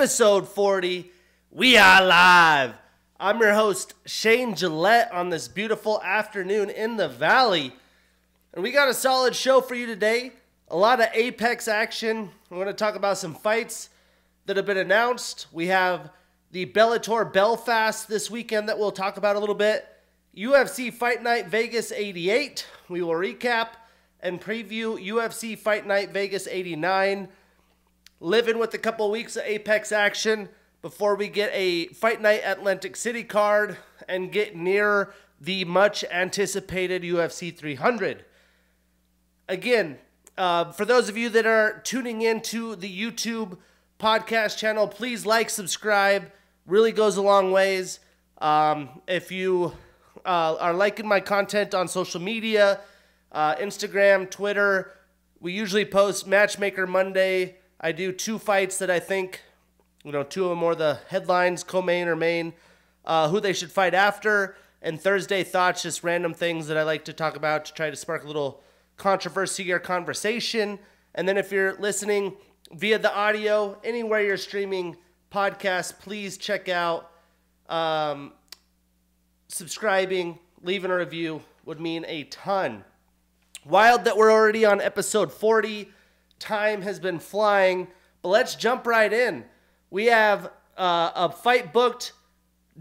episode 40. We are live. I'm your host, Shane Gillette, on this beautiful afternoon in the valley. And we got a solid show for you today. A lot of Apex action. We're going to talk about some fights that have been announced. We have the Bellator Belfast this weekend that we'll talk about a little bit. UFC Fight Night Vegas 88. We will recap and preview UFC Fight Night Vegas 89. Living with a couple weeks of Apex action before we get a Fight Night Atlantic City card and get near the much anticipated UFC 300. Again, uh, for those of you that are tuning into the YouTube podcast channel, please like, subscribe. Really goes a long ways. Um, if you uh, are liking my content on social media, uh, Instagram, Twitter, we usually post Matchmaker Monday. I do two fights that I think, you know, two of them are the headlines, co-main or main, uh, who they should fight after, and Thursday thoughts, just random things that I like to talk about to try to spark a little controversy or conversation. And then if you're listening via the audio, anywhere you're streaming podcasts, please check out um, subscribing, leaving a review would mean a ton. Wild that we're already on episode 40. Time has been flying, but let's jump right in. We have uh, a fight booked.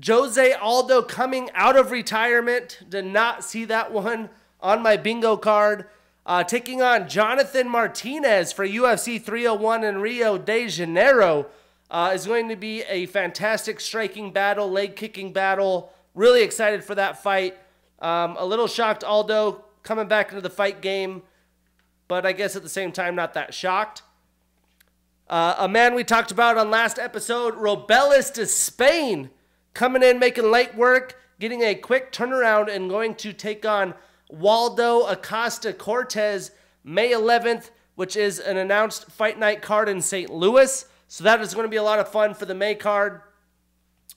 Jose Aldo coming out of retirement. Did not see that one on my bingo card. Uh, taking on Jonathan Martinez for UFC 301 in Rio de Janeiro. Uh, is going to be a fantastic striking battle, leg kicking battle. Really excited for that fight. Um, a little shocked Aldo coming back into the fight game, but I guess at the same time, not that shocked. Uh, a man we talked about on last episode, Robelis Despaigne, coming in, making light work, getting a quick turnaround, and going to take on Waldo Acosta Cortez May 11th, which is an announced fight night card in St. Louis. So that is going to be a lot of fun for the May card.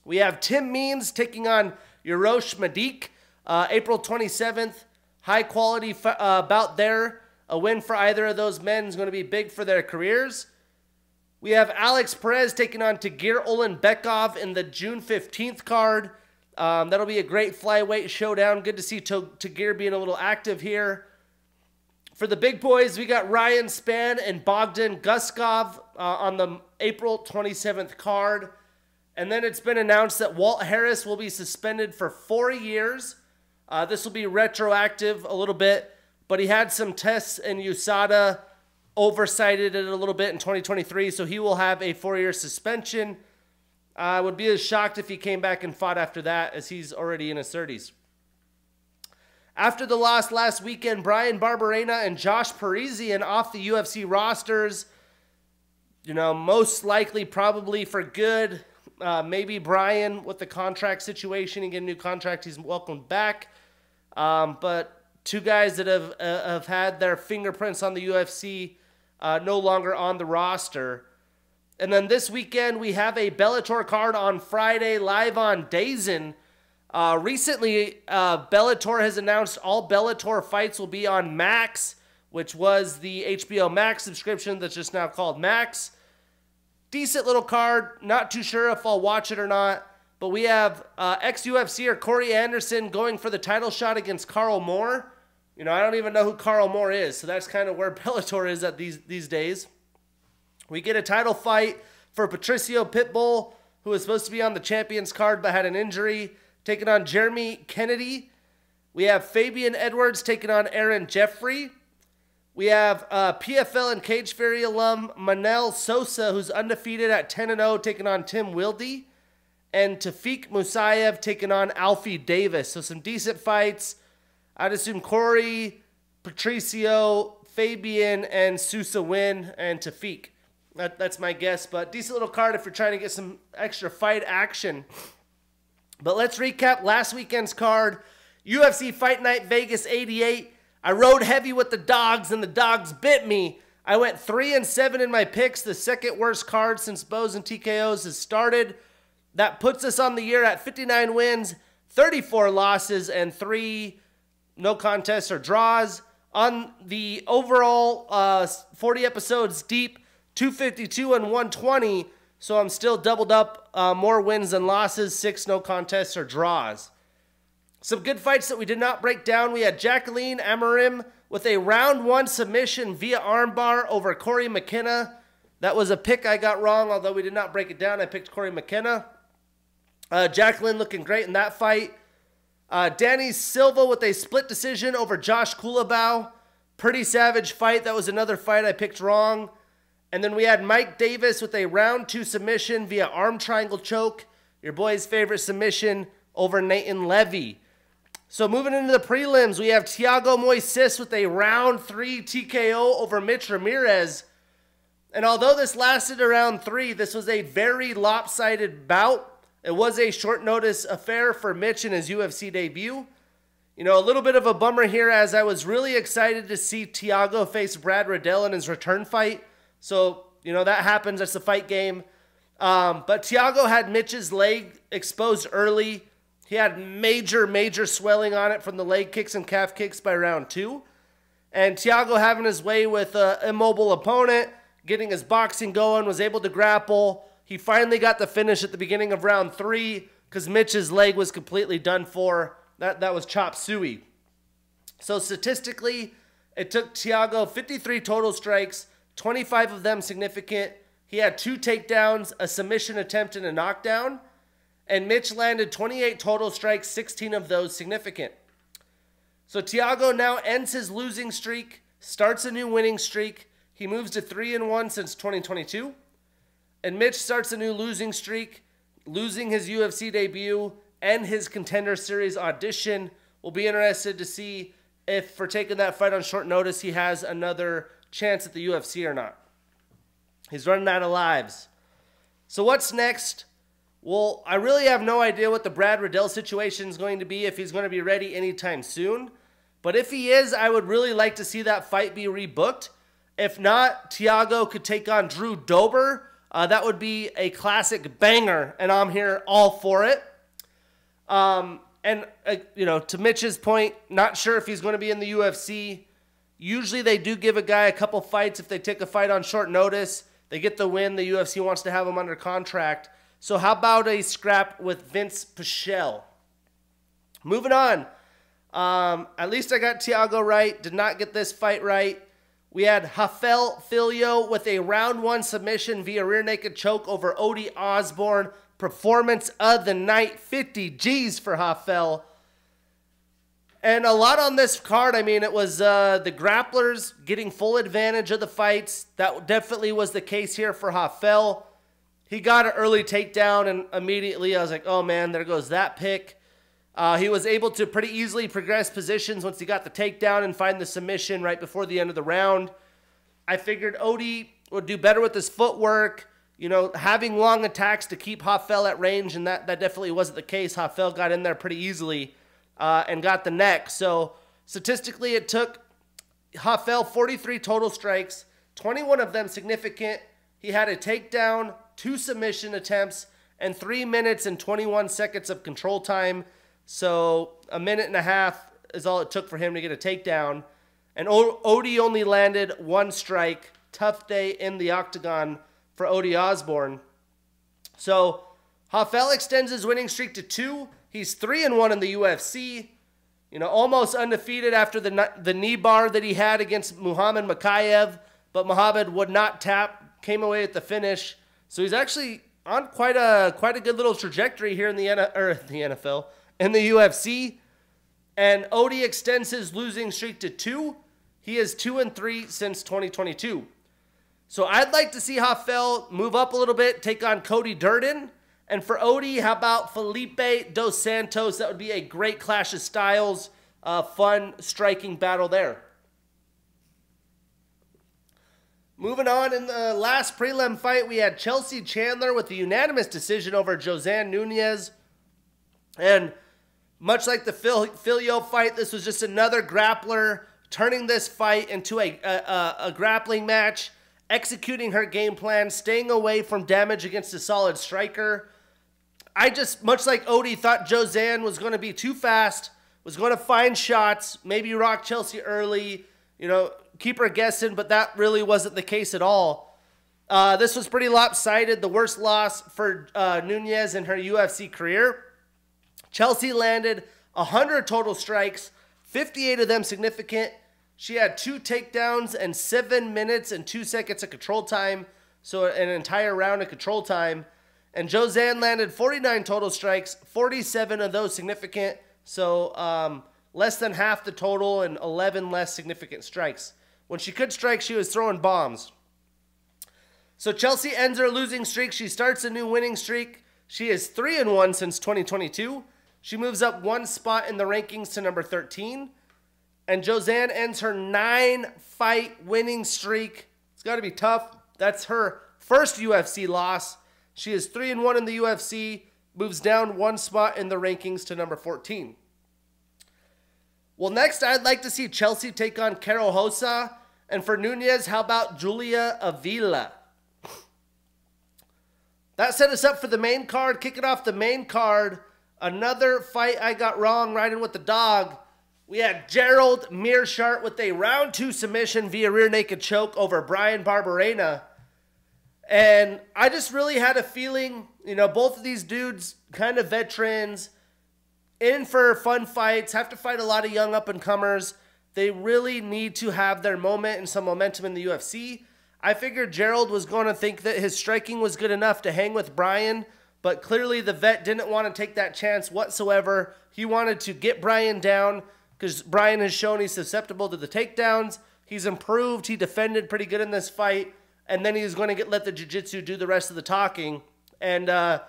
We have Tim Means taking on Uros Medic uh, April 27th. High quality uh, bout there. A win for either of those men is going to be big for their careers. We have Alex Perez taking on Tagir Bekov in the June 15th card. Um, that'll be a great flyweight showdown. Good to see Tagir being a little active here. For the big boys, we got Ryan Spann and Bogdan Guskov uh, on the April 27th card. And then it's been announced that Walt Harris will be suspended for four years. Uh, this will be retroactive a little bit, but he had some tests in USADA, oversighted it a little bit in 2023, so he will have a four year suspension. I would be as shocked if he came back and fought after that, as he's already in his 30s. After the loss last weekend, Bryan Barberena and Josh Parisian off the UFC rosters. You know, most likely, probably for good. Uh, maybe Bryan with the contract situation, and get a new contract, he's welcomed back. Um, but two guys that have uh, have had their fingerprints on the UFC, uh, no longer on the roster. And then this weekend we have a Bellator card on Friday, live on DAZN. Uh, recently, uh, Bellator has announced all Bellator fights will be on Max, which was the HBO Max subscription that's just now called Max. Decent little card. Not too sure if I'll watch it or not. But we have uh, ex UFCer Corey Anderson going for the title shot against Karl Moore. You know, I don't even know who Karl Moore is, so that's kind of where Bellator is at these these days. We get a title fight for Patricio Pitbull, who was supposed to be on the champions card but had an injury, taking on Jeremy Kennedy. We have Fabian Edwards taking on Aaron Jeffery. We have uh, PFL and Cage Fury alum Manel Sosa, who's undefeated at 10 and 0, taking on Tim Wilde. And Tofiq Musayev taking on Alfie Davis. So some decent fights. I'd assume Corey, Patricio, Fabian, and Sousa win, and Tofiq. That, that's my guess. But decent little card if you're trying to get some extra fight action. But let's recap last weekend's card. UFC Fight Night Vegas 88. I rode heavy with the dogs and the dogs bit me. I went 3 and 7 in my picks, the second worst card since Bows and TKOs has started. That puts us on the year at 59 wins, 34 losses, and 3 no contests or draws. On the overall uh, 40 episodes deep, 252 and 120. So I'm still doubled up uh, more wins than losses, six no contests or draws. Some good fights that we did not break down. We had Jacqueline Amorim with a round one submission via armbar over Cory McKenna. That was a pick I got wrong, although we did not break it down. I picked Cory McKenna. Uh, Jacqueline looking great in that fight. Uh, Danny Silva with a split decision over Josh Culibao. Pretty savage fight. That was another fight I picked wrong. And then we had Mike Davis with a round two submission via arm triangle choke. Your boy's favorite submission over Nathan Levy. So moving into the prelims, we have Thiago Moises with a round three TKO over Mitch Ramirez. And although this lasted around three, this was a very lopsided bout. It was a short notice affair for Mitch in his UFC debut. You know, a little bit of a bummer here as I was really excited to see Thiago face Brad Riddell in his return fight. So, you know, that happens. That's the fight game. Um, but Thiago had Mitch's leg exposed early. He had major, major swelling on it from the leg kicks and calf kicks by round two. And Thiago having his way with an immobile opponent, getting his boxing going, was able to grapple. He finally got the finish at the beginning of round three because Mitch's leg was completely done for. That, that was chop suey. So statistically, it took Thiago 53 total strikes, 25 of them significant. He had two takedowns, a submission attempt, and a knockdown and Mitch landed 28 total strikes, 16 of those significant. So Thiago now ends his losing streak, starts a new winning streak. He moves to 3 and 1 since 2022. And Mitch starts a new losing streak, losing his UFC debut and his contender series audition. We'll be interested to see if for taking that fight on short notice he has another chance at the UFC or not. He's running out of lives. So what's next? Well, I really have no idea what the Brad Riddell situation is going to be, if he's going to be ready anytime soon. But if he is, I would really like to see that fight be rebooked. If not, Thiago could take on Drew Dober. Uh, that would be a classic banger, and I'm here all for it. Um, and, uh, you know, to Mitch's point, not sure if he's going to be in the UFC. Usually they do give a guy a couple fights if they take a fight on short notice. They get the win, the UFC wants to have him under contract. So how about a scrap with Vince Pichel? Moving on. Um, at least I got Thiago right. Did not get this fight right. We had Rafael Filho with a round one submission via rear naked choke over Ode Osbourne. Performance of the night, 50 G's for Rafael. And a lot on this card. I mean, it was uh, the grapplers getting full advantage of the fights. That definitely was the case here for Rafael. He got an early takedown, and immediately I was like, oh man, there goes that pick. Uh, he was able to pretty easily progress positions once he got the takedown and find the submission right before the end of the round. I figured Ode would do better with his footwork, you know, having long attacks to keep Rafael at range, and that, that definitely wasn't the case. Rafael got in there pretty easily uh, and got the neck. So statistically, it took Rafael 43 total strikes, 21 of them significant. He had a takedown, two submission attempts, and three minutes and 21 seconds of control time. So a minute and a half is all it took for him to get a takedown. And Ode only landed one strike. Tough day in the octagon for Ode Osbourne. So Rafael extends his winning streak to two. He's three and one in the UFC. You know, almost undefeated after the the knee bar that he had against Muhammad Mokaev, but Muhammad would not tap, came away at the finish. So he's actually on quite a quite a good little trajectory here in the, the NFL in the UFC. And Ode extends his losing streak to two. He is two and three since 2022. So I'd like to see Rafael move up a little bit, take on Cody Durden. And for Ode, how about Felipe Dos Santos? That would be a great clash of styles, uh, fun striking battle there. Moving on in the last prelim fight, we had Chelsea Chandler with the unanimous decision over Josiane Nunes. And Much like the Phil, Filho fight, this was just another grappler turning this fight into a, a, a, grappling match, executing her game plan, staying away from damage against a solid striker. I just, much like Ode, thought Josiane was going to be too fast, was going to find shots, maybe rock Chelsea early, you know, keep her guessing, but that really wasn't the case at all. Uh, this was pretty lopsided, the worst loss for uh, Nunes in her UFC career. Chelsea landed 100 total strikes, 58 of them significant. She had two takedowns and seven minutes and two seconds of control time, so an entire round of control time. And Josiane landed 49 total strikes, 47 of those significant, so um, less than half the total and 11 less significant strikes. When she could strike, she was throwing bombs. So Chelsea ends her losing streak. She starts a new winning streak. She is 3 and 1 since 2022. She moves up one spot in the rankings to number 13. And Josiane ends her nine fight winning streak. It's got to be tough. That's her first UFC loss. She is 3 and 1 in the UFC, moves down one spot in the rankings to number 14. Well, next, I'd like to see Chelsea take on Karol Rosa. And for Nunes, how about Julia Avila? That set us up for the main card. Kicking off the main card, another fight I got wrong riding with the dog. We had Gerald Meerschaert with a round two submission via rear naked choke over Bryan Barberena. And I just really had a feeling, you know, both of these dudes, kind of veterans, in for fun fights, have to fight a lot of young up and comers. They really need to have their moment and some momentum in the UFC. I figured Gerald was going to think that his striking was good enough to hang with Bryan, but clearly the vet didn't want to take that chance whatsoever. He wanted to get Bryan down because Bryan has shown he's susceptible to the takedowns. He's improved. He defended pretty good in this fight and then he's going to get let the jiu-jitsu do the rest of the talking. And uh,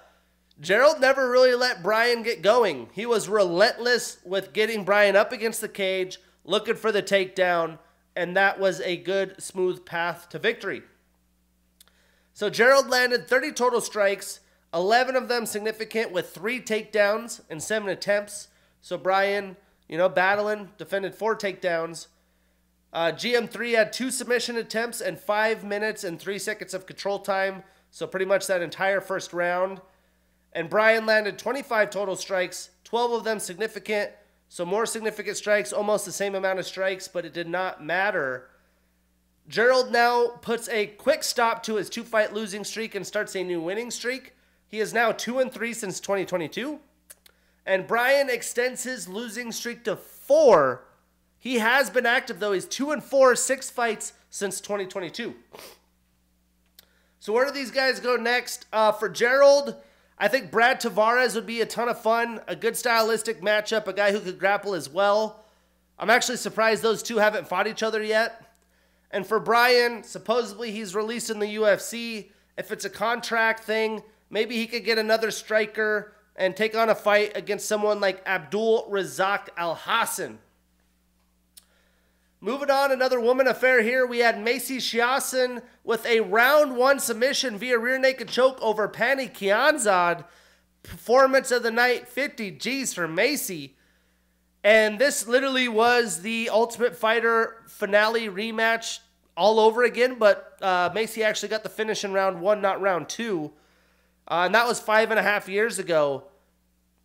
Gerald never really let Bryan get going. He was relentless with getting Bryan up against the cage, looking for the takedown, and that was a good, smooth path to victory. So Gerald landed 30 total strikes, 11 of them significant with three takedowns and seven attempts. So Bryan, you know, battling, defended four takedowns. Uh, GM3 had two submission attempts and five minutes and three seconds of control time. So pretty much that entire first round. And Bryan landed 25 total strikes, 12 of them significant. So more significant strikes, almost the same amount of strikes, but it did not matter. Gerald now puts a quick stop to his two fight losing streak and starts a new winning streak. He is now 2 and 3 since 2022. And Bryan extends his losing streak to 4 he has been active though. He's two and four, six fights since 2022. So where do these guys go next? Uh, for Gerald, I think Brad Tavares would be a ton of fun. A good stylistic matchup. A guy who could grapple as well. I'm actually surprised those two haven't fought each other yet. And for Bryan, supposedly he's released in the UFC. If it's a contract thing, maybe he could get another striker and take on a fight against someone like Abdul Razak Alhassan. Moving on, another woman affair here. We had Macy Chiasson with a round one submission via rear naked choke over Pannie Kianzad. Performance of the night, 50 G's for Macy. And this literally was the Ultimate Fighter finale rematch all over again, but uh, Macy actually got the finish in round one, not round two. Uh, and that was five and a half years ago.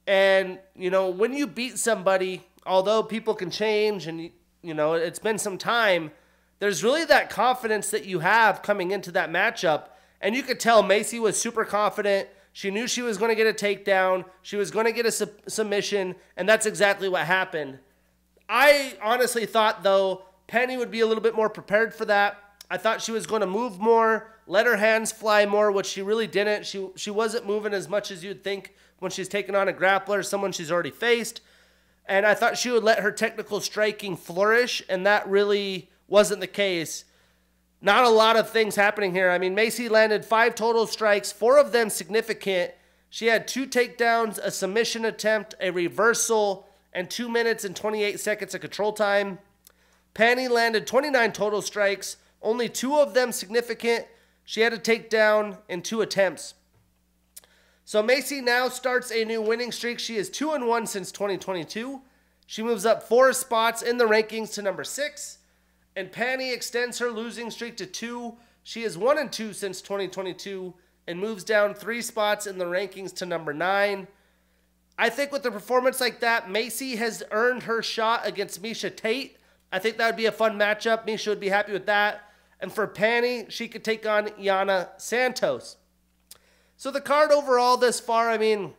And, you know, when you beat somebody, although people can change and you know, it's been some time. There's really that confidence that you have coming into that matchup. And you could tell Macy was super confident. She knew she was going to get a takedown. She was going to get a su- submission. And that's exactly what happened. I honestly thought, though, Penny would be a little bit more prepared for that. I thought she was going to move more, let her hands fly more, which she really didn't. She, she wasn't moving as much as you'd think when she's taking on a grappler, someone she's already faced and I thought she would let her technical striking flourish, and that really wasn't the case. Not a lot of things happening here. I mean, Macy landed five total strikes, four of them significant. She had two takedowns, a submission attempt, a reversal, and two minutes and 28 seconds of control time. Pannie landed 29 total strikes, only two of them significant. She had a takedown in two attempts. So Macy now starts a new winning streak. She is 2 and 1 since 2022. She moves up four spots in the rankings to number 6. And Pannie extends her losing streak to 2. She is 1 and 2 since 2022 and moves down 3 spots in the rankings to number 9. I think with a performance like that, Macy has earned her shot against Miesha Tate. I think that would be a fun matchup. Miesha would be happy with that. And for Pannie, she could take on Yana Santos. So the card overall this far, I mean,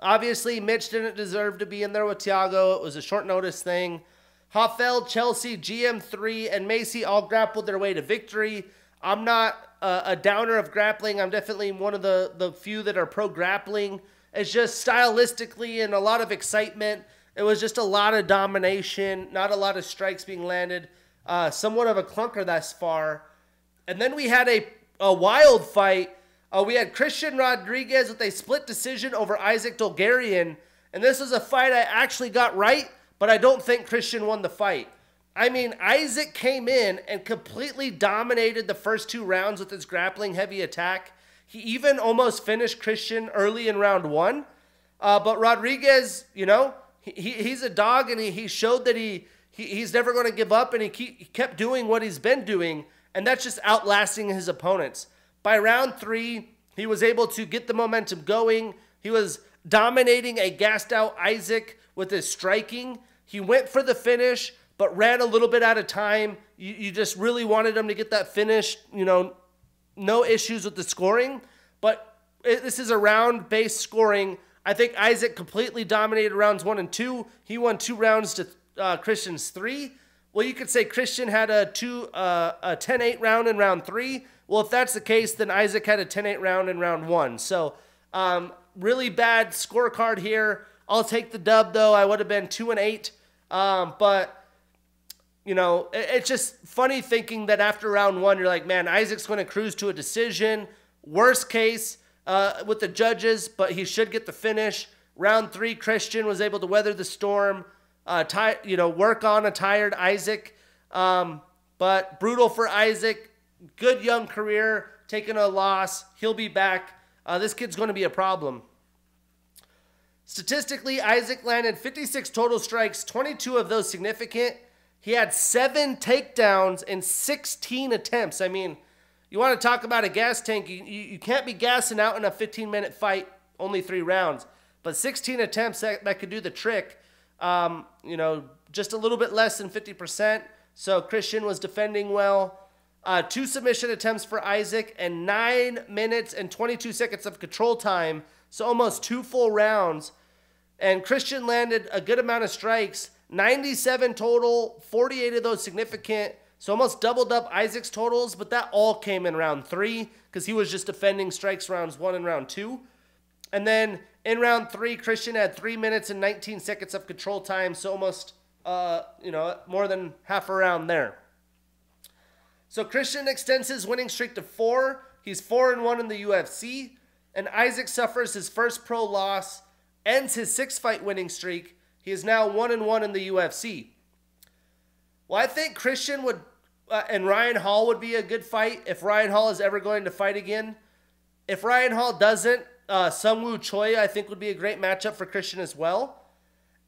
obviously Mitch didn't deserve to be in there with Thiago. It was a short notice thing. Hoffel, Chelsea, GM3, and Macy all grappled their way to victory. I'm not a, a downer of grappling. I'm definitely one of the, the few that are pro grappling. It's just stylistically and a lot of excitement. It was just a lot of domination, not a lot of strikes being landed. Uh, somewhat of a clunker thus far. And then we had a, a wild fight. Uh, we had Christian Rodriguez with a split decision over Isaac Dulgarian. And this was a fight I actually got right, but I don't think Christian won the fight. I mean, Isaac came in and completely dominated the first two rounds with his grappling heavy attack. He even almost finished Christian early in round one. Uh, but Rodriguez, you know, he, he's a dog and he, he showed that he he, he's never going to give up, and he, keep, he kept doing what he's been doing, and that's just outlasting his opponents. By round three, he was able to get the momentum going. He was dominating a gassed out Isaac with his striking. He went for the finish, but ran a little bit out of time. You, you just really wanted him to get that finish. You know, no issues with the scoring, but it, this is a round based scoring. I think Isaac completely dominated rounds one and two. He won two rounds to uh, Christian's three. Well, you could say Christian had a two uh, a 10-8 round in round three. Well, if that's the case, then Isaac had a 10-8 round in round one. So um, really bad scorecard here. I'll take the dub though. I would have been two and eight, um, but you know it, it's just funny thinking that after round one you're like, man, Isaac's going to cruise to a decision. Worst case uh, with the judges, but he should get the finish. Round three, Christian was able to weather the storm uh, ty- you know, work on a tired Isaac. Um, but brutal for Isaac. Good young career, taking a loss. He'll be back. Uh, this kid's going to be a problem. Statistically, Isaac landed 56 total strikes, 22 of those significant. He had seven takedowns in 16 attempts. I mean, you want to talk about a gas tank, you, you, you can't be gassing out in a 15 minute fight, only three rounds. But 16 attempts, that, that could do the trick. Um, you know, just a little bit less than 50%. So Christian was defending well. Uh, two submission attempts for Isaac and nine minutes and 22 seconds of control time. So almost two full rounds. And Christian landed a good amount of strikes 97 total, 48 of those significant. So almost doubled up Isaac's totals, but that all came in round three because he was just defending strikes rounds one and round two. And then in round three, Christian had three minutes and 19 seconds of control time, so almost, uh, you know, more than half a round there. So Christian extends his winning streak to four. He's four and one in the UFC, and Isaac suffers his first pro loss, ends his six fight winning streak. He is now one and one in the UFC. Well, I think Christian would uh, and Ryan Hall would be a good fight if Ryan Hall is ever going to fight again. If Ryan Hall doesn't, uh, Seungwoo Choi, I think, would be a great matchup for Christian as well.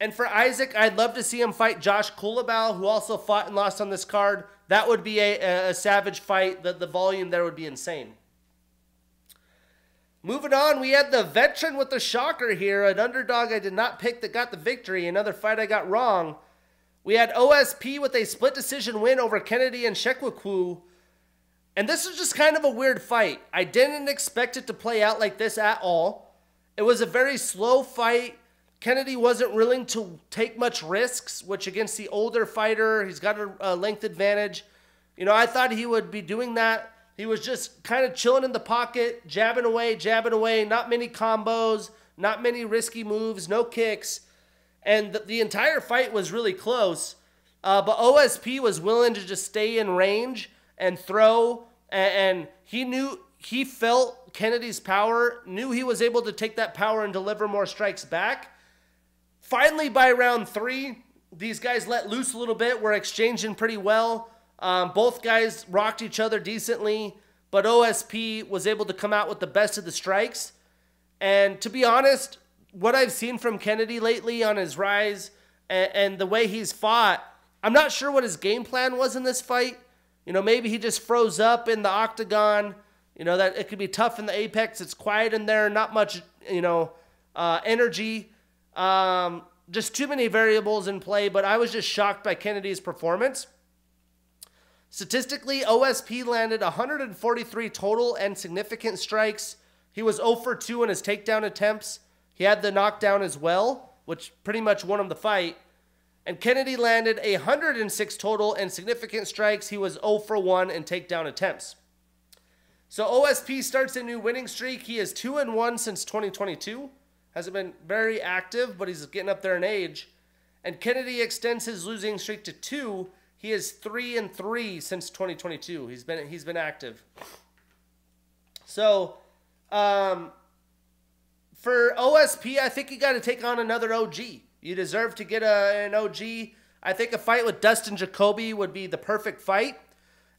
And for Isaac, I'd love to see him fight Josh Culibao, who also fought and lost on this card. That would be a, a, a savage fight. The, the volume there would be insane. Moving on, we had the veteran with the shocker here, an underdog I did not pick that got the victory, another fight I got wrong. We had OSP with a split decision win over Kennedy and Nzechukwu. And this was just kind of a weird fight. I didn't expect it to play out like this at all. It was a very slow fight. Kennedy wasn't willing to take much risks, which against the older fighter, he's got a, a length advantage. You know, I thought he would be doing that. He was just kind of chilling in the pocket, jabbing away, jabbing away, not many combos, not many risky moves, no kicks. And the, the entire fight was really close. Uh, but OSP was willing to just stay in range and throw and, and he knew he felt Kennedy's power, knew he was able to take that power and deliver more strikes back. Finally, by round three, these guys let loose a little bit. We're exchanging pretty well. Um, both guys rocked each other decently, but OSP was able to come out with the best of the strikes. And to be honest, what I've seen from Kennedy lately on his rise and, and the way he's fought, I'm not sure what his game plan was in this fight. You know, maybe he just froze up in the octagon. You know, that it could be tough in the apex. It's quiet in there, not much, you know, uh, energy. Um, just too many variables in play, but I was just shocked by Kennedy's performance. Statistically, OSP landed 143 total and significant strikes. He was 0 for 2 in his takedown attempts. He had the knockdown as well, which pretty much won him the fight. And Kennedy landed 106 total and significant strikes. He was 0 for 1 in takedown attempts. So OSP starts a new winning streak. He is 2 and 1 since 2022. Hasn't been very active, but he's getting up there in age. And Kennedy extends his losing streak to 2 he is three and three since 2022. He's been he's been active. So, um, for OSP, I think you got to take on another OG. You deserve to get a, an OG. I think a fight with Dustin Jacoby would be the perfect fight.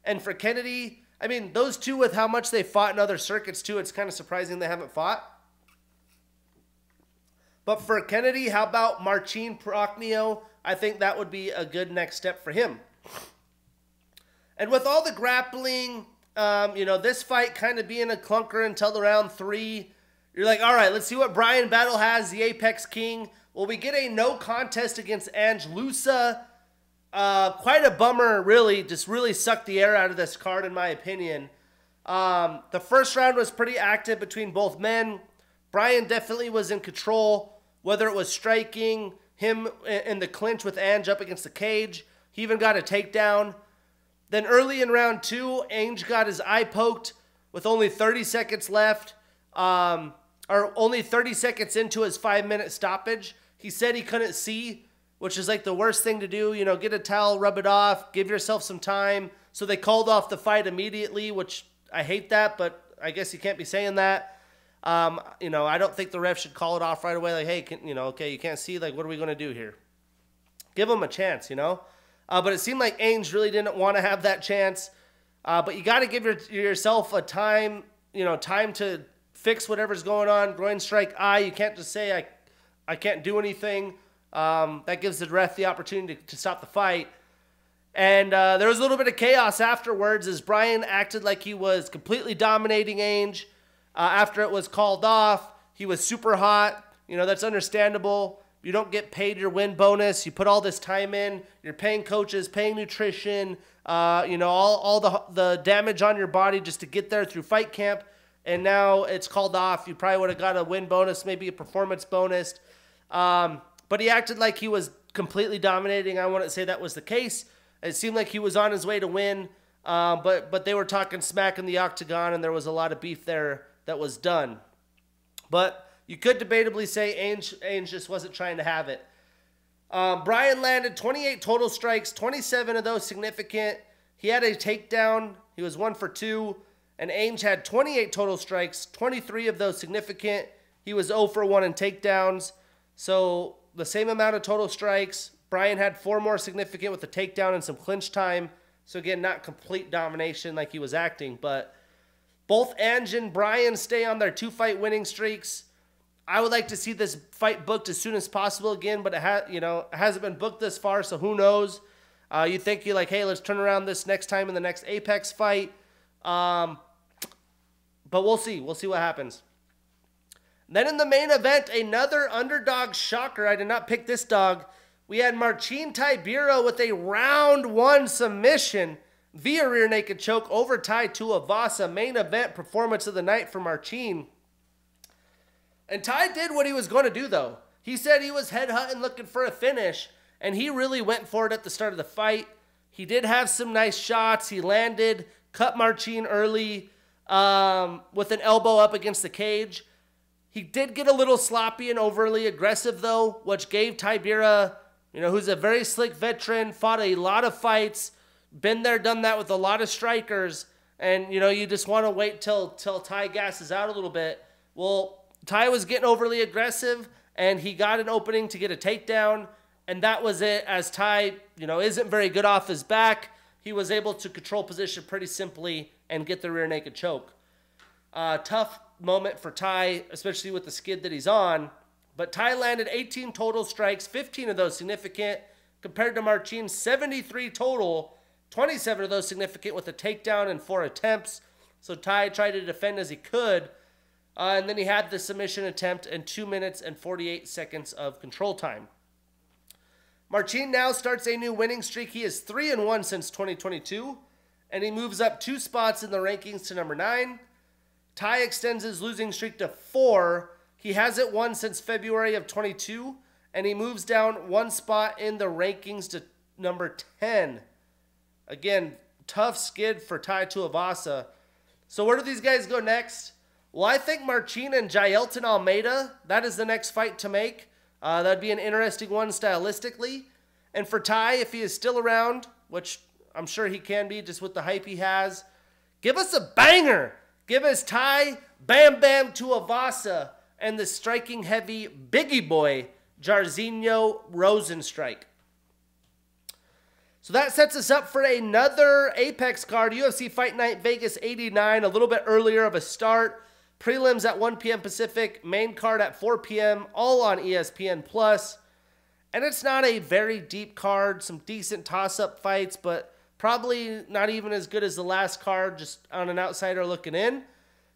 And for Kennedy, I mean, those two with how much they fought in other circuits too, it's kind of surprising they haven't fought. But for Kennedy, how about Marcin Prachnio? I think that would be a good next step for him. And with all the grappling, um, you know, this fight kind of being a clunker until the round three, you're like, all right, let's see what Bryan Battle has, the Apex King. Well, we get a no contest against Ange Loosa. Uh, quite a bummer, really. Just really sucked the air out of this card, in my opinion. Um, the first round was pretty active between both men. Bryan definitely was in control, whether it was striking, him in the clinch with Ange up against the cage. He even got a takedown. Then early in round two, Ange got his eye poked with only 30 seconds left, um, or only 30 seconds into his five minute stoppage. He said he couldn't see, which is like the worst thing to do. You know, get a towel, rub it off, give yourself some time. So they called off the fight immediately, which I hate that, but I guess you can't be saying that. Um, you know, I don't think the ref should call it off right away. Like, hey, can, you know, okay, you can't see. Like, what are we going to do here? Give them a chance, you know. Uh, but it seemed like Ange really didn't want to have that chance. Uh, but you got to give your, yourself a time, you know, time to fix whatever's going on. Groin strike I. You can't just say I, I can't do anything. Um, that gives the ref the opportunity to, to stop the fight. And uh, there was a little bit of chaos afterwards as Bryan acted like he was completely dominating Ange. Uh, after it was called off, he was super hot. You know, that's understandable. You don't get paid your win bonus. You put all this time in. You're paying coaches, paying nutrition, uh, you know, all, all the, the damage on your body just to get there through fight camp. And now it's called off. You probably would have got a win bonus, maybe a performance bonus. Um, but he acted like he was completely dominating. I wouldn't say that was the case. It seemed like he was on his way to win. Uh, but but they were talking smack in the octagon, and there was a lot of beef there that was done. But you could debatably say Ange, Ange just wasn't trying to have it. Um, Bryan landed 28 total strikes, 27 of those significant. He had a takedown. He was one for two. And Ange had 28 total strikes, 23 of those significant. He was 0 for 1 in takedowns. So the same amount of total strikes. Bryan had four more significant with the takedown and some clinch time. So again, not complete domination like he was acting, but both Ange and Bryan stay on their two fight winning streaks. I would like to see this fight booked as soon as possible again, but it has you know it hasn't been booked this far, so who knows? Uh, you think you're like, hey, let's turn around this next time in the next Apex fight, um, but we'll see. We'll see what happens. Then in the main event, another underdog shocker. I did not pick this dog. We had Marcin Tybura with a round one submission via rear naked choke over Tai Tuivasa. Main event performance of the night for Marcin. And Tai did what he was going to do, though. He said he was head hunting looking for a finish, and he really went for it at the start of the fight. He did have some nice shots. He landed, cut Marcin early um, with an elbow up against the cage. He did get a little sloppy and overly aggressive, though, which gave Tybura, you know, who's a very slick veteran, fought a lot of fights, been there, done that with a lot of strikers, and, you know, you just want to wait till, till Tai gasses out a little bit. Well, Tai was getting overly aggressive, and he got an opening to get a takedown, and that was it. As Tai, you know, isn't very good off his back, he was able to control position pretty simply and get the rear naked choke. Uh, tough, moment for Tai, especially with the skid that he's on. But Tai landed 18 total strikes, 15 of those significant, compared to Marcin, 73 total, 27 of those significant with a takedown and four attempts. So Tai tried to defend as he could. Uh, and then he had the submission attempt in 2 minutes and 48 seconds of control time. Marcin now starts a new winning streak. He is 3 and 1 since 2022, and he moves up two spots in the rankings to number 9. Tai extends his losing streak to 4. He hasn't won since February of 22, and he moves down one spot in the rankings to number 10. Again, tough skid for Tai Tuivasa. So where do these guys go next? Well, I think Marcin and Jailton Almeida, that is the next fight to make. Uh, that'd be an interesting one stylistically. And for Tai, if he is still around, which I'm sure he can be just with the hype he has, give us a banger. Give us Tai, Bam Bam Tuivasa, and the striking heavy biggie boy, Jairzinho Rozenstruik. So that sets us up for another Apex card, UFC Fight Night Vegas 89, a little bit earlier of a start. Prelims at 1 p.m. Pacific, main card at 4 p.m., all on ESPN Plus. And it's not a very deep card, some decent toss-up fights, but probably not even as good as the last card, just on an outsider looking in.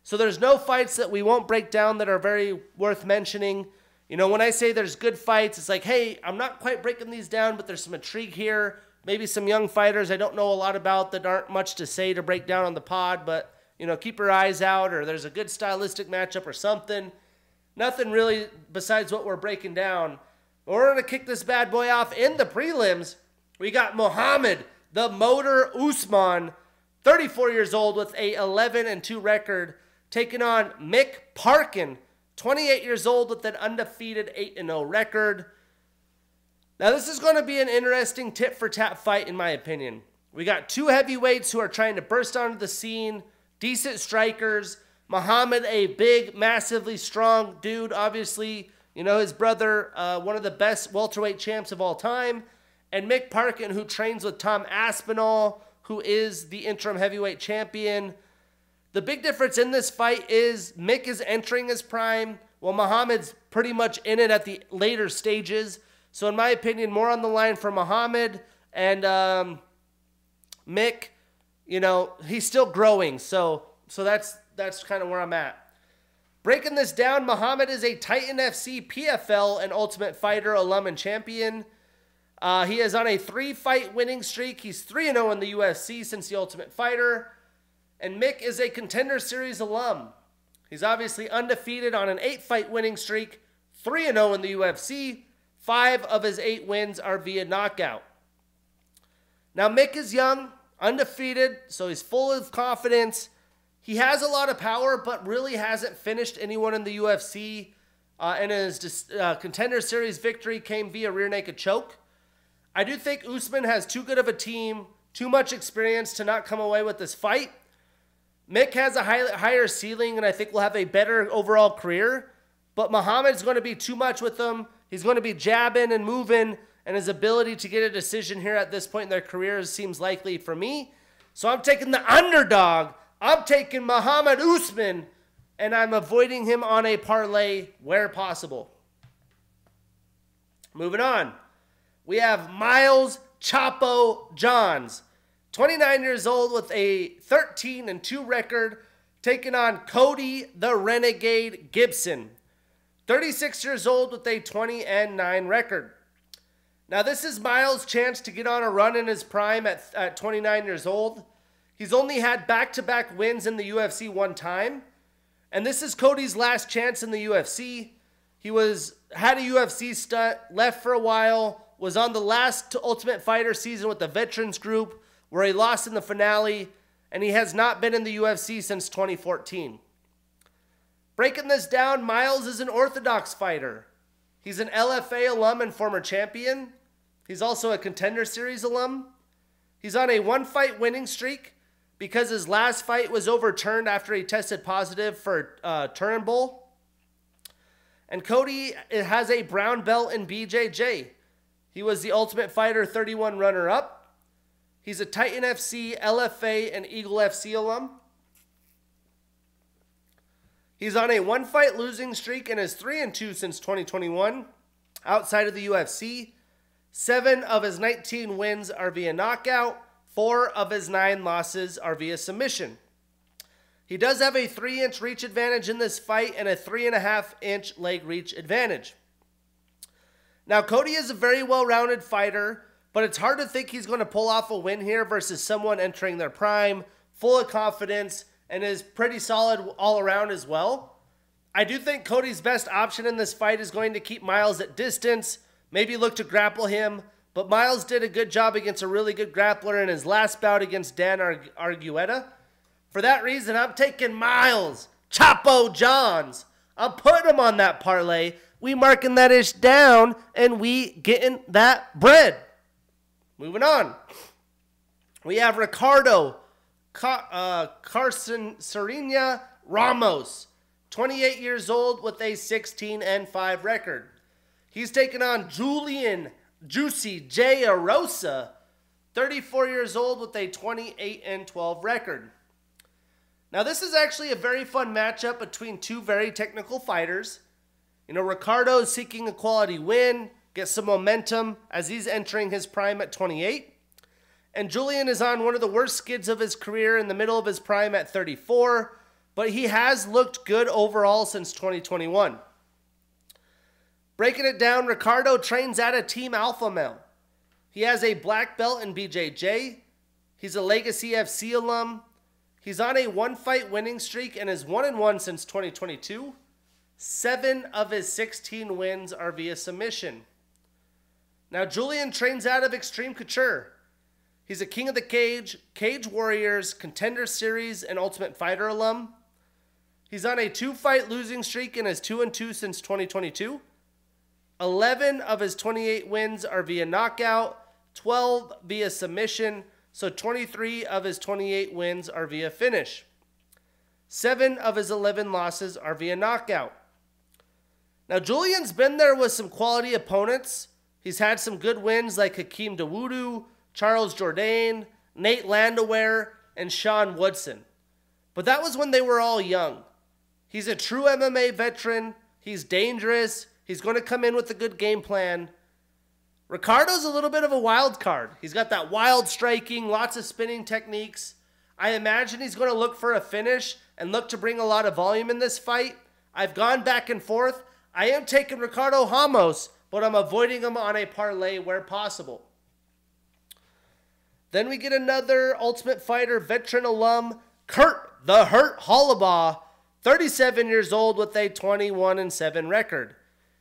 So there's no fights that we won't break down that are very worth mentioning. You know, when I say there's good fights, it's like, hey, I'm not quite breaking these down, but there's some intrigue here. Maybe some young fighters I don't know a lot about that aren't much to say to break down on the pod, but you know, keep your eyes out or there's a good stylistic matchup or something. Nothing really besides what we're breaking down. We're going to kick this bad boy off in the prelims. We got Muhammad, the Motor Usman, 34 years old with a 11 and 2 record, taking on Mick Parkin, 28 years old with an undefeated 8 and 0 record. Now, this is going to be an interesting tit for tat fight, in my opinion. We got two heavyweights who are trying to burst onto the scene decent strikers. Muhammad, a big, massively strong dude, obviously. You know, his brother, uh, one of the best welterweight champs of all time. And Mick Parkin, who trains with Tom Aspinall, who is the interim heavyweight champion. The big difference in this fight is Mick is entering his prime, while Muhammad's pretty much in it at the later stages. So, in my opinion, more on the line for Muhammad and um, Mick you know, he's still growing. So so that's that's kind of where I'm at. Breaking this down, Muhammad is a Titan FC PFL and Ultimate Fighter alum and champion. Uh, he is on a three fight winning streak. He's 3 0 in the UFC since the Ultimate Fighter. And Mick is a Contender Series alum. He's obviously undefeated on an eight fight winning streak, 3 0 in the UFC. Five of his eight wins are via knockout. Now, Mick is young undefeated, so he's full of confidence. He has a lot of power, but really hasn't finished anyone in the UFC. Uh, and his uh, contender series victory came via rear naked choke. I do think Usman has too good of a team, too much experience to not come away with this fight. Mick has a high, higher ceiling, and I think will have a better overall career. But Muhammad's going to be too much with him. He's going to be jabbing and moving and his ability to get a decision here at this point in their careers seems likely for me. So I'm taking the underdog. I'm taking Muhammad Usman, and I'm avoiding him on a parlay where possible. Moving on, we have Miles Chapo Johns, 29 years old with a 13 and 2 record, taking on Cody the Renegade Gibson, 36 years old with a 20 and 9 record. Now, this is Miles' chance to get on a run in his prime at, at 29 years old. He's only had back to back wins in the UFC one time. And this is Cody's last chance in the UFC. He was had a UFC stunt, left for a while, was on the last Ultimate Fighter season with the Veterans Group, where he lost in the finale, and he has not been in the UFC since 2014. Breaking this down, Miles is an orthodox fighter. He's an LFA alum and former champion. He's also a contender series alum. He's on a one fight winning streak because his last fight was overturned after he tested positive for uh, Turinabol. And Cody has a brown belt in BJJ. He was the Ultimate Fighter 31 runner up. He's a Titan FC, LFA, and Eagle FC alum. He's on a one fight losing streak and is 3 and 2 since 2021 outside of the UFC. Seven of his 19 wins are via knockout, four of his nine losses are via submission. He does have a three inch reach advantage in this fight and a three and a half inch leg reach advantage. Now, Cody is a very well rounded fighter, but it's hard to think he's going to pull off a win here versus someone entering their prime, full of confidence, and is pretty solid all around as well. I do think Cody's best option in this fight is going to keep Miles at distance, maybe look to grapple him, but Miles did a good job against a really good grappler in his last bout against Dan Argueta. For that reason, I'm taking Miles, Chapo Johns. I'm putting him on that parlay. We marking that ish down and we getting that bread. Moving on. We have Ricardo Car- uh, Carson Serena Ramos, 28 years old with a 16 and 5 record. He's taken on Julian Juicy J. Erosa, 34 years old with a 28 and 12 record. Now, this is actually a very fun matchup between two very technical fighters. You know, Ricardo seeking a quality win, get some momentum as he's entering his prime at 28. And Julian is on one of the worst skids of his career in the middle of his prime at 34, but he has looked good overall since 2021. Breaking it down, Ricardo trains at a Team Alpha Male. He has a black belt in BJJ. He's a Legacy FC alum. He's on a one fight winning streak and is 1 and 1 since 2022. Seven of his 16 wins are via submission. Now, Julian trains out of Extreme Couture. He's a King of the Cage, Cage Warriors, Contender Series, and Ultimate Fighter alum. He's on a two fight losing streak and is 2 and 2 since 2022. 11 of his 28 wins are via knockout, 12 via submission, so 23 of his 28 wins are via finish. Seven of his 11 losses are via knockout. Now, Julian's been there with some quality opponents. He's had some good wins like Hakeem Dawodu, Charles Jourdain, Nate Landwehr, and Sean Woodson. But that was when they were all young. He's a true MMA veteran. He's dangerous. He's going to come in with a good game plan. Ricardo's a little bit of a wild card. He's got that wild striking, lots of spinning techniques. I imagine he's going to look for a finish and look to bring a lot of volume in this fight. I've gone back and forth. I am taking Ricardo Ramos, but I'm avoiding him on a parlay where possible. Then we get another Ultimate Fighter veteran alum, Kurt the Hurt Holobaugh, 37 years old with a 21 and 7 record.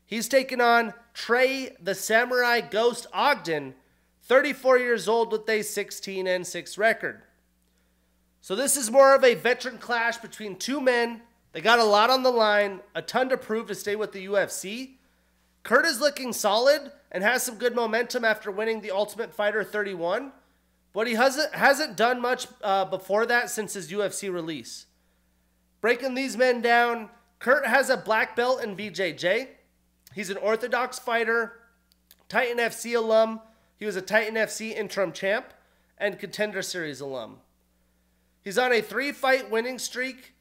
He's taken on Trey the Samurai Ghost Ogden, 34 years old with a 16 and 6 record. So this is more of a veteran clash between two men. They got a lot on the line, a ton to prove to stay with the UFC. Kurt is looking solid and has some good momentum after winning the Ultimate Fighter 31, but he hasn't hasn't done much uh, before that since his UFC release. Breaking these men down, Kurt has a black belt in BJJ. He's an orthodox fighter, Titan FC alum. He was a Titan FC interim champ and contender series alum. He's on a three fight winning streak,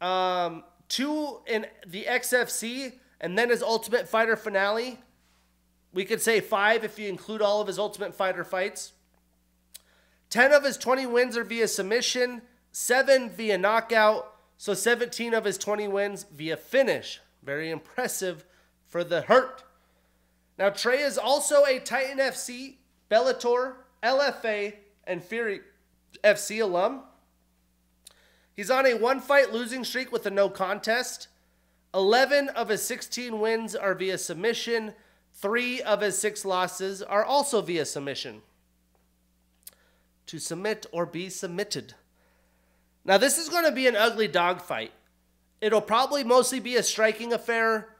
um, two in the XFC, and then his Ultimate Fighter finale. We could say five if you include all of his Ultimate Fighter fights. 10 of his 20 wins are via submission, 7 via knockout, so 17 of his 20 wins via finish. Very impressive for the hurt. Now, Trey is also a Titan FC, Bellator, LFA, and Fury FC alum. He's on a one fight losing streak with a no contest. 11 of his 16 wins are via submission. Three of his six losses are also via submission. To submit or be submitted. Now, this is going to be an ugly dogfight. It'll probably mostly be a striking affair.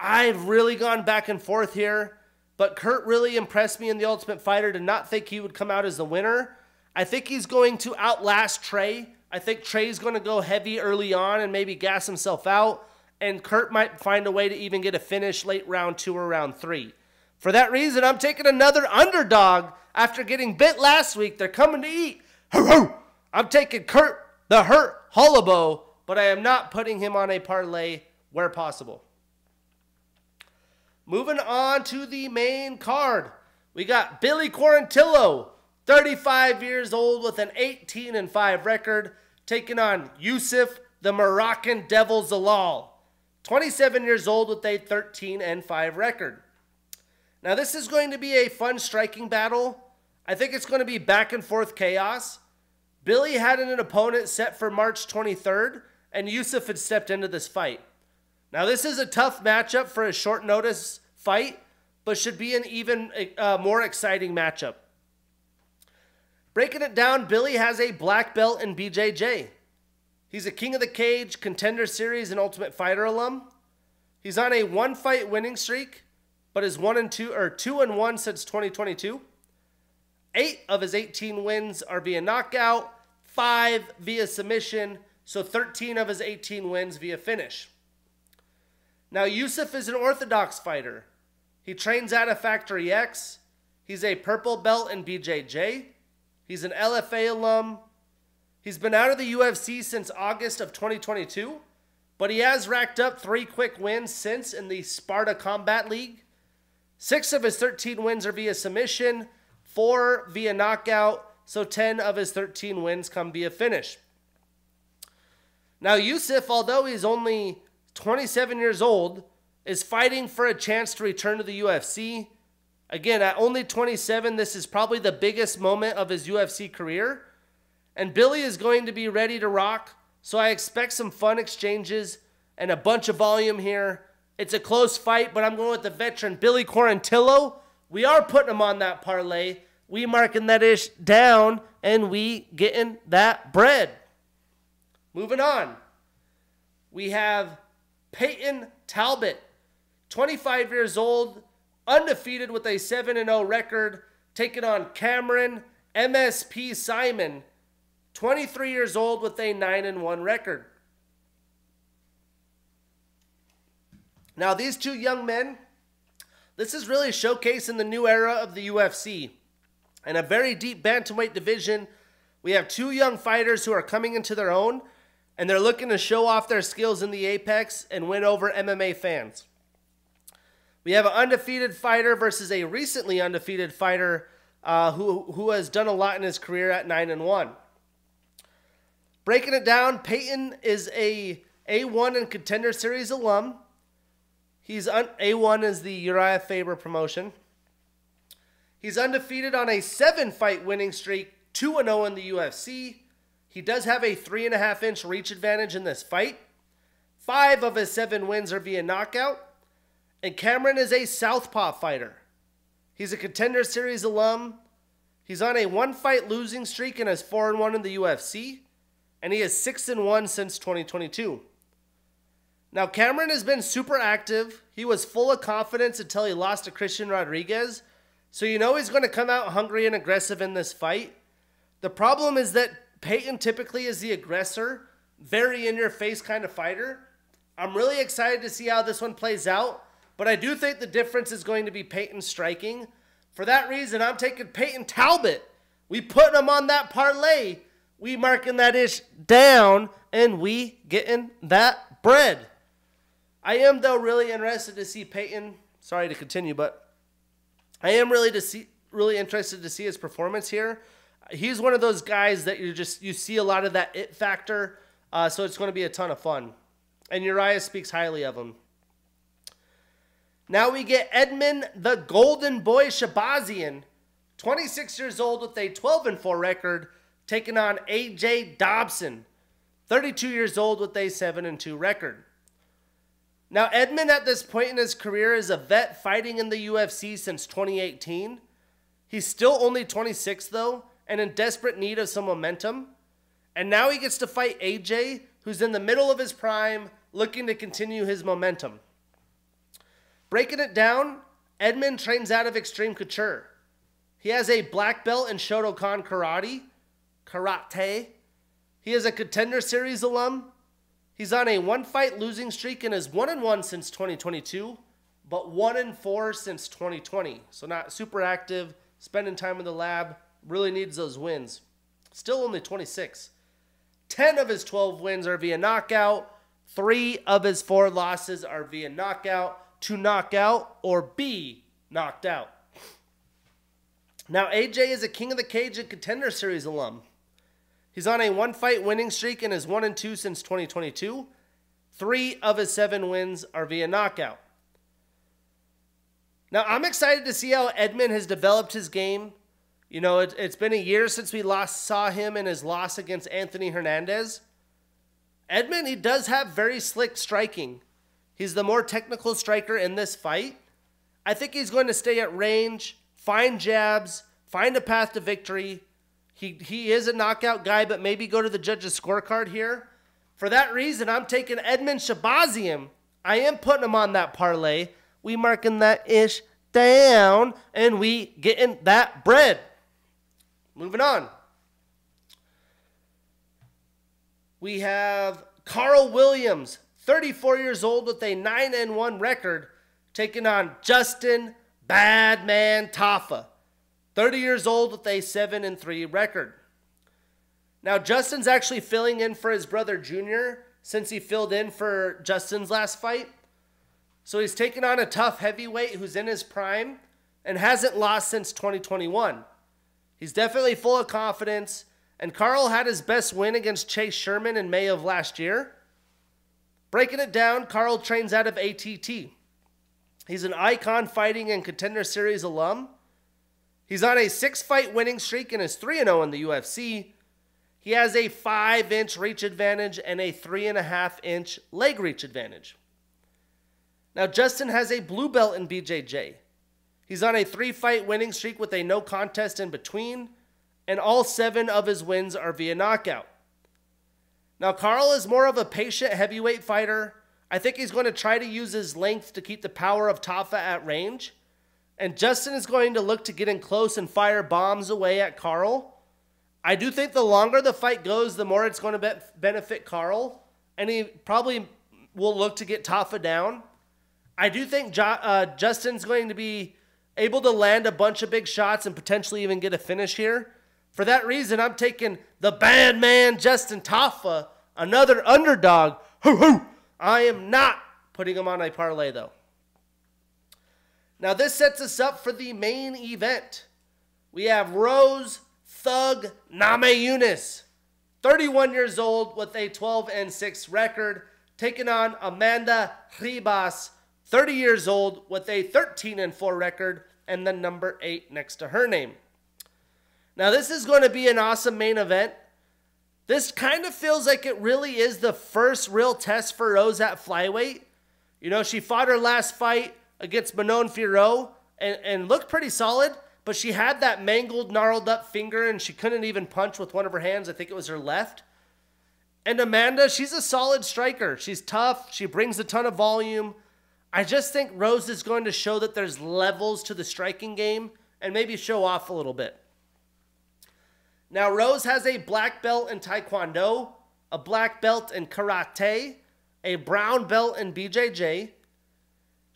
I've really gone back and forth here, but Kurt really impressed me in the Ultimate Fighter to not think he would come out as the winner. I think he's going to outlast Trey. I think Trey's going to go heavy early on and maybe gas himself out, and Kurt might find a way to even get a finish late round two or round three. For that reason, I'm taking another underdog after getting bit last week. They're coming to eat. I'm taking Kurt the Hurt Holobaugh but I am not putting him on a parlay where possible. Moving on to the main card, we got Billy Quarantillo, 35 years old with an 18 and 5 record, taking on Youssef the Moroccan Devil Zalal, 27 years old with a 13 and 5 record. Now, this is going to be a fun striking battle. I think it's going to be back and forth chaos. Billy had an opponent set for March 23rd, and Youssef had stepped into this fight. Now, this is a tough matchup for a short notice fight, but should be an even uh, more exciting matchup. Breaking it down, Billy has a black belt in BJJ. He's a King of the Cage, Contender Series, and Ultimate Fighter alum. He's on a one fight winning streak, but is one and two or two and one since 2022. Eight of his 18 wins are via knockout, five via submission, so 13 of his 18 wins via finish. Now, Youssef is an orthodox fighter. He trains out of Factory X. He's a purple belt in BJJ. He's an LFA alum. He's been out of the UFC since August of 2022, but he has racked up three quick wins since in the Sparta Combat League. Six of his 13 wins are via submission, four via knockout, so 10 of his 13 wins come via finish. Now, Youssef, although he's only 27 years old, is fighting for a chance to return to the UFC. Again, at only 27, this is probably the biggest moment of his UFC career. And Billy is going to be ready to rock. So I expect some fun exchanges and a bunch of volume here. It's a close fight, but I'm going with the veteran Billy Quarantillo. We are putting him on that parlay. We marking that ish down and we getting that bread. Moving on. We have Payton Talbott, 25 years old, undefeated with a 7 0 record, taking on Cameron MSP Saaiman, 23 years old with a 9 and 1 record. Now, these two young men, this is really showcasing the new era of the UFC. In a very deep bantamweight division, we have two young fighters who are coming into their own, and they're looking to show off their skills in the apex and win over MMA fans. We have an undefeated fighter versus a recently undefeated fighter uh, who, who has done a lot in his career at 9 and 1. Breaking it down, Payton is a A1 and Contender Series alum. He's un- A1 is the Urijah Faber promotion. He's undefeated on a seven fight winning streak, 2 0 in the UFC. He does have a three and a half inch reach advantage in this fight. Five of his seven wins are via knockout. And Cameron is a southpaw fighter. He's a contender series alum. He's on a one fight losing streak and has 4 and 1 in the UFC and he is 6 and 1 since 2022. Now, Cameron has been super active. He was full of confidence until he lost to Christian Rodriguez. So, you know he's going to come out hungry and aggressive in this fight. The problem is that Payton typically is the aggressor, very in your face kind of fighter. I'm really excited to see how this one plays out, but I do think the difference is going to be Payton striking. For that reason, I'm taking Payton Talbott. We put him on that parlay we marking that ish down and we getting that bread. I am though really interested to see Payton. Sorry to continue, but I am really to see really interested to see his performance here. He's one of those guys that you just you see a lot of that it factor, uh, so it's going to be a ton of fun. And Urijah speaks highly of him. Now we get Edmen the Golden Boy Shahbazyan, 26 years old with a 12 and 4 record taking on AJ Dobson, 32 years old with a 7 and 2 record. Now, Edmen at this point in his career is a vet fighting in the UFC since 2018. He's still only 26 though, and in desperate need of some momentum. And now he gets to fight AJ, who's in the middle of his prime, looking to continue his momentum. Breaking it down, Edmen trains out of Extreme Couture. He has a black belt in Shotokan Karate Karate. He is a contender series alum. He's on a one fight losing streak and is 1 and 1 since 2022, but 1 and 4 since 2020. So not super active, spending time in the lab, really needs those wins. Still only 26. 10 of his 12 wins are via knockout. Three of his four losses are via knockout, to knockout, or be knocked out. Now, AJ is a King of the Cage and Contender Series alum. He's on a one fight winning streak and is 1 and 2 since 2022. Three of his seven wins are via knockout. Now, I'm excited to see how Edmen has developed his game. You know, it, has been a year since we last saw him in his loss against Anthony Hernandez. Edmen, he does have very slick striking. He's the more technical striker in this fight. I think he's going to stay at range, find jabs, find a path to victory. He, he is a knockout guy, but maybe go to the judge's scorecard here. For that reason, I'm taking Edmen Shahbazyan. I am putting him on that parlay. We marking that ish down, and we getting that bread. Moving on. We have Karl Williams, 34 years old with a 9 and 1 record, taking on Justin Badman Tafa, 30 years old with a 7 and 3 record. Now, Justin's actually filling in for his brother Junior since he filled in for Justin's last fight. So he's taking on a tough heavyweight who's in his prime and hasn't lost since 2021. He's definitely full of confidence and Karl had his best win against Chase Sherman in May of last year. Breaking it down, Karl trains out of ATT. He's an icon fighting and contender series alum. He's on a six fight winning streak and is 3 0 in the UFC. He has a 5 inch reach advantage and a 3.5 inch leg reach advantage. Now, Justin has a blue belt in BJJ. He's on a three fight winning streak with a no contest in between and all seven of his wins are via knockout. Now, Karl is more of a patient heavyweight fighter. I think he's going to try to use his length to keep the power of Tafa at range. And Justin is going to look to get in close and fire bombs away at Karl. I do think the longer the fight goes, the more it's going to benefit Karl. And he probably will look to get Tafa down. I do think jo- uh, Justin's going to be able to land a bunch of big shots and potentially even get a finish here. For that reason, I'm taking the bad man Justin Tafa, another underdog. Hoo hoo! I am not putting him on a parlay though. Now this sets us up for the main event. We have Rose Thug Namajunas, 31 years old with a 12 and 6 record, taking on Amanda Ribas, 30 years old with a 13 and 4 record, and the number 8 next to her name. Now, this is going to be an awesome main event. This kind of feels like it really is the first real test for Rose at flyweight. You know, she fought her last fight against Manon Fiorot and, and looked pretty solid, but she had that mangled, gnarled up finger and she couldn't even punch with one of her hands. I think it was her left. And Amanda, she's a solid striker. She's tough. She brings a ton of volume. I just think Rose is going to show that there's levels to the striking game and maybe show off a little bit. Now, Rose has a black belt in Taekwondo, a black belt in Karate, a brown belt in BJJ.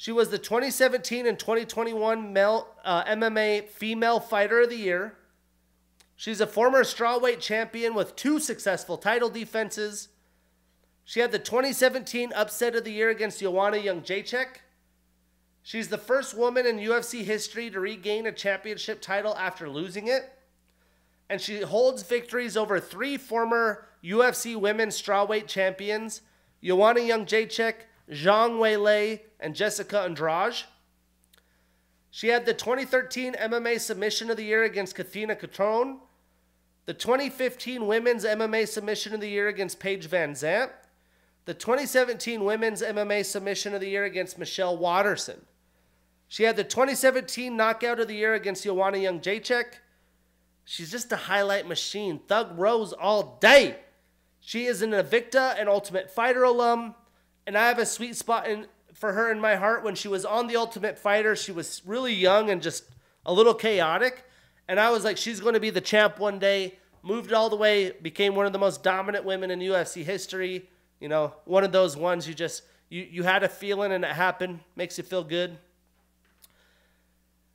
She was the 2017 and 2021 male, uh, MMA Female Fighter of the Year. She's a former strawweight champion with two successful title defenses. She had the 2017 upset of the year against Joanna Jędrzejczyk. She's the first woman in UFC history to regain a championship title after losing it and she holds victories over three former UFC women's strawweight champions, Joanna Jędrzejczyk, Zhang Weili, and Jessica Andrade. She had the 2013 MMA Submission of the Year against Kathina Catron, the 2015 Women's MMA Submission of the Year against Paige VanZant, the 2017 Women's MMA Submission of the Year against Michelle Waterson. She had the 2017 Knockout of the Year against Joanna Jędrzejczyk, She's just a highlight machine. Thug Rose all day. She is an Invicta and Ultimate Fighter alum, and I have a sweet spot in, for her in my heart. When she was on The Ultimate Fighter, she was really young and just a little chaotic. And I was like, she's going to be the champ one day. Moved all the way, became one of the most dominant women in UFC history. You know, one of those ones you just, you, you had a feeling and it happened. Makes you feel good.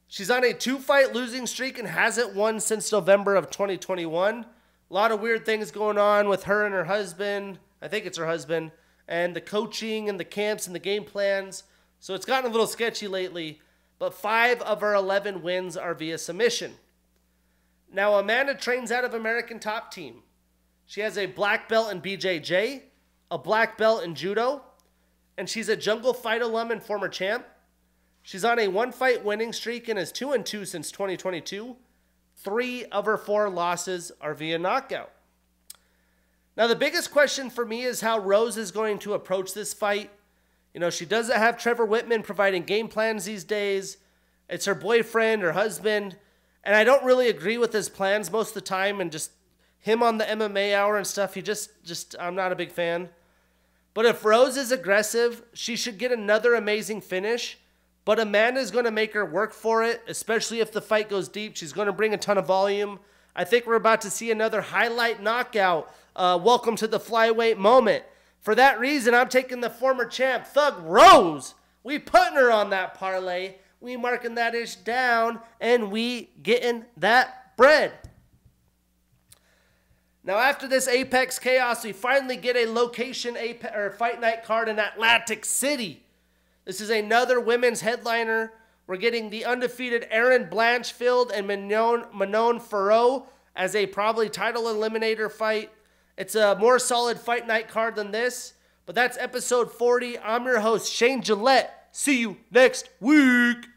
She's on a two fight losing streak and hasn't won since November of 2021. A lot of weird things going on with her and her husband. I think it's her husband. And the coaching and the camps and the game plans. So it's gotten a little sketchy lately. But five of her 11 wins are via submission. Now, Amanda trains out of American Top Team. She has a black belt in BJJ, a black belt in Judo, and she's a Jungle Fight alum and former champ. She's on a one fight winning streak and is 2 and 2 since 2022. Three of her four losses are via knockout. Now, the biggest question for me is how Rose is going to approach this fight. You know, she doesn't have Trevor Wittman providing game plans these days. It's her boyfriend, her husband, and I don't really agree with his plans most of the time. And just him on the MMA hour and stuff, he just, just I'm not a big fan. But if Rose is aggressive, she should get another amazing finish. But Amanda is going to make her work for it, especially if the fight goes deep. She's going to bring a ton of volume. I think we're about to see another highlight knockout. Uh, welcome to the flyweight moment. For that reason, I'm taking the former champ, Thug Rose. We putting her on that parlay. We marking that ish down, and we getting that bread. Now, after this Apex Chaos, we finally get a location Apex, or fight night card in Atlantic City. This is another women's headliner. We're getting the undefeated Erin Blanchfield and Manon, Manon Fiorot as a probably title eliminator fight. It's a more solid fight night card than this, but that's episode 40. I'm your host, Shane Gillette. See you next week.